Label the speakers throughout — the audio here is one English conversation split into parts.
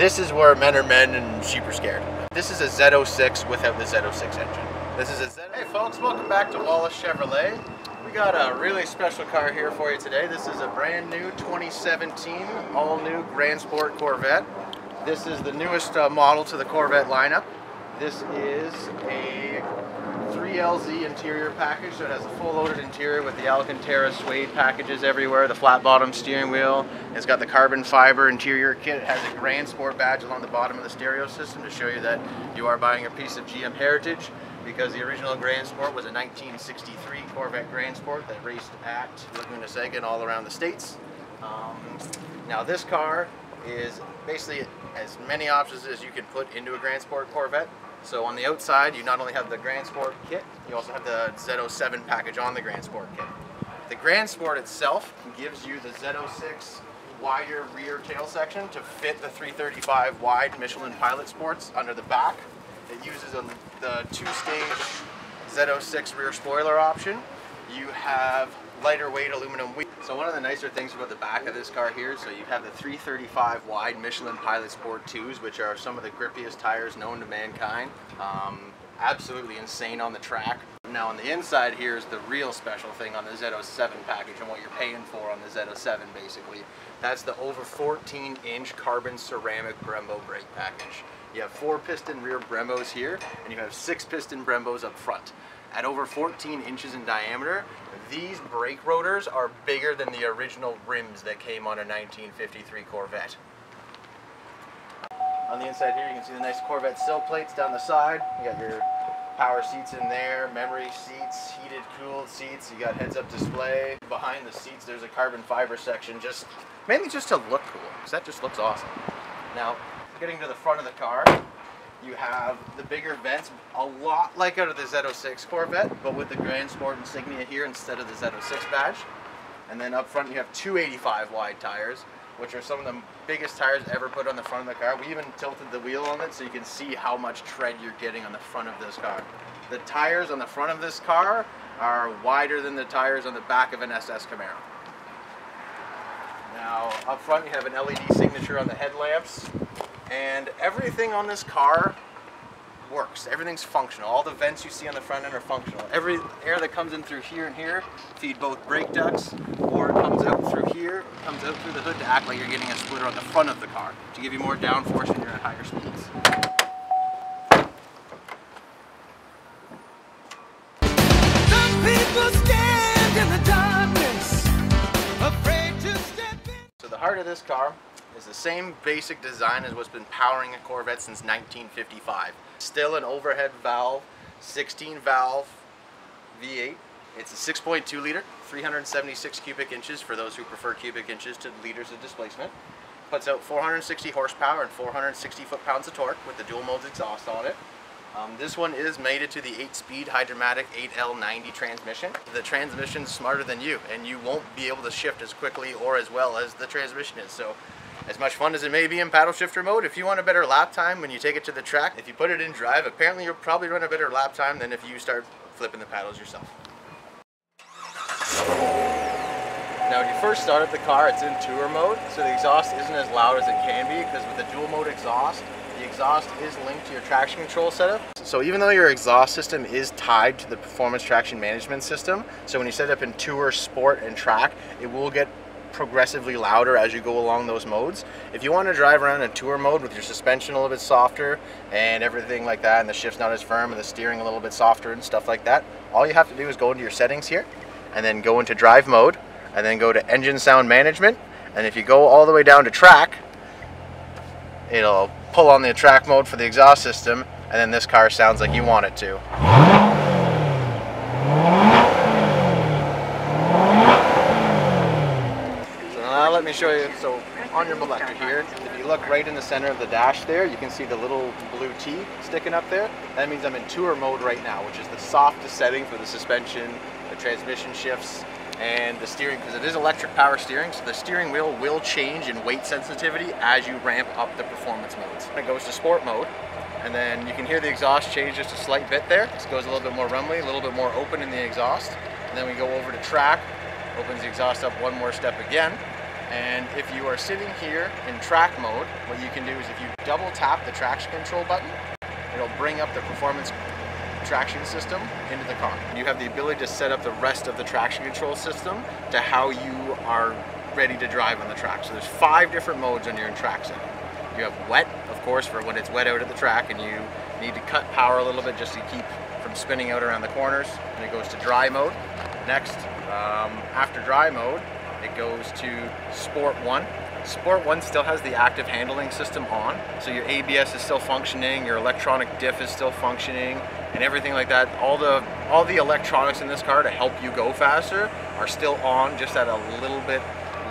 Speaker 1: men are men and sheep are scared. This is a Z06 without the Z06 engine. This is a Z. Hey folks, welcome back to Wallace Chevrolet. We got a really special car here for you today. This is a brand new 2017 all new Grand Sport Corvette. This is the newest uh, model to the Corvette lineup. This is a 3LZ interior package, so it has a full loaded interior with the Alcantara suede packages everywhere, the flat bottom steering wheel. It's got the carbon fiber interior kit. It has a Grand Sport badge along the bottom of the stereo system to show you that you are buying a piece of GM heritage because the original Grand Sport was a 1963 Corvette Grand Sport that raced at Laguna Seca and all around the states. Um, now this car is basically as many options as you can put into a Grand Sport Corvette. So on the outside, you not only have the Grand Sport kit, you also have the Z07 package on the Grand Sport kit. The Grand Sport itself gives you the Z06 wider rear tail section to fit the 335 wide Michelin Pilot Sports under the back. It uses a, the two-stage Z06 rear spoiler option. You have lighter weight aluminum wheels. So one of the nicer things about the back of this car here, so you have the 335 wide Michelin Pilot Sport 2s, which are some of the grippiest tires known to mankind. Um, absolutely insane on the track. Now on the inside here is the real special thing on the Z07 package and what you're paying for on the Z07 basically. That's the over 14 inch carbon ceramic Brembo brake package. You have four piston rear Brembos here and you have six piston Brembos up front. At over 14 inches in diameter, these brake rotors are bigger than the original rims that came on a 1953 Corvette. On the inside here, you can see the nice Corvette sill plates down the side. You got your power seats in there, memory seats, heated, cooled seats. You got heads-up display. Behind the seats, there's a carbon fiber section, just mainly just to look cool, because that just looks awesome. Now, getting to the front of the car, you have the bigger vents, a lot like out of the Z06 Corvette, but with the Grand Sport insignia here instead of the Z06 badge. And then up front you have 285 wide tires, which are some of the biggest tires ever put on the front of the car. We even tilted the wheel on it so you can see how much tread you're getting on the front of this car. The tires on the front of this car are wider than the tires on the back of an SS Camaro. Now up front you have an LED signature on the headlamps, and everything on this car works. Everything's functional. All the vents you see on the front end are functional. Every air that comes in through here and here feed both brake ducts, or it comes out through here, comes out through the hood to act like you're getting a splitter on the front of the car to give you more downforce when you're at higher speeds. So the heart of this car is the same basic design as what's been powering a Corvette since 1955. Still an overhead valve, 16 valve V8. It's a 6.2 liter, 376 cubic inches for those who prefer cubic inches to liters of displacement. Puts out 460 horsepower and 460 foot-pounds of torque with the dual modes exhaust on it. Um, this one is mated to the 8-speed Hydra-Matic 8L90 transmission. The transmission's smarter than you, and you won't be able to shift as quickly or as well as the transmission is. So as much fun as it may be in paddle shifter mode, if you want a better lap time when you take it to the track, if you put it in drive, apparently you'll probably run a better lap time than if you start flipping the paddles yourself. Now when you first start up the car, it's in tour mode, so the exhaust isn't as loud as it can be, because with the dual mode exhaust, the exhaust is linked to your traction control setup. So even though your exhaust system is tied to the performance traction management system, so when you set it up in tour, sport, and track, it will get progressively louder as you go along those modes. If you want to drive around in tour mode with your suspension a little bit softer and everything like that and the shift's not as firm and the steering a little bit softer and stuff like that, all you have to do is go into your settings here and then go into drive mode and then go to engine sound management and if you go all the way down to track it'll pull on the track mode for the exhaust system and then this car sounds like you want it to. Now let me show you, so on your molector here, if you look right in the center of the dash there, you can see the little blue T sticking up there. That means I'm in tour mode right now, which is the softest setting for the suspension, the transmission shifts, and the steering, because it is electric power steering, so the steering wheel will change in weight sensitivity as you ramp up the performance modes. It goes to sport mode, and then you can hear the exhaust change just a slight bit there. This goes a little bit more rumbly, a little bit more open in the exhaust. And then we go over to track, opens the exhaust up one more step again. And if you are sitting here in track mode, what you can do is if you double tap the traction control button, it'll bring up the performance traction system into the car. You have the ability to set up the rest of the traction control system to how you are ready to drive on the track. So there's five different modes on your track setting. You have wet, of course, for when it's wet out at the track and you need to cut power a little bit just to keep from spinning out around the corners. And it goes to dry mode. Next, um, after dry mode, it goes to Sport 1. Sport 1 still has the active handling system on, so your ABS is still functioning, your electronic diff is still functioning, and everything like that. All the all the electronics in this car to help you go faster are still on, just at a little bit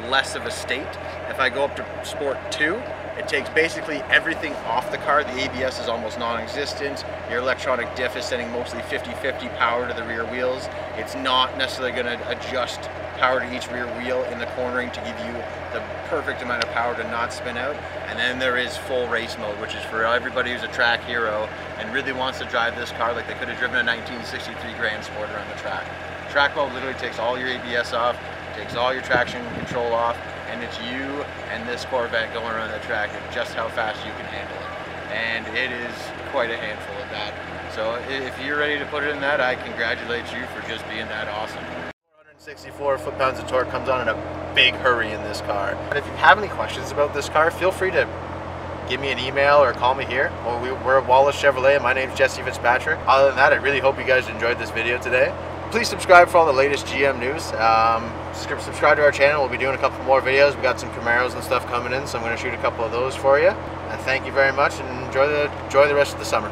Speaker 1: less of a state. If I go up to Sport 2, it takes basically everything off the car. The ABS is almost non-existent. Your electronic diff is sending mostly 50-50 power to the rear wheels. It's not necessarily going to adjust power to each rear wheel in the cornering to give you the perfect amount of power to not spin out. And then there is full race mode, which is for everybody who's a track hero and really wants to drive this car like they could have driven a 1963 Grand Sport around the track. Track mode literally takes all your ABS off, takes all your traction control off, and it's you and this Corvette going around the track and just how fast you can handle it. And it is quite a handful of that. So if you're ready to put it in that, I congratulate you for just being that awesome. 464 foot-pounds of torque comes on in a big hurry in this car. And if you have any questions about this car, feel free to give me an email or call me here. Well, we, are at Wallace Chevrolet. And my name is Jesse Fitzpatrick. Other than that, I really hope you guys enjoyed this video today please subscribe for all the latest GM news. Um, subscribe to our channel. We'll be doing a couple more videos. We got some Camaros and stuff coming in, so I'm going to shoot a couple of those for you. And thank you very much, and enjoy the enjoy the rest of the summer.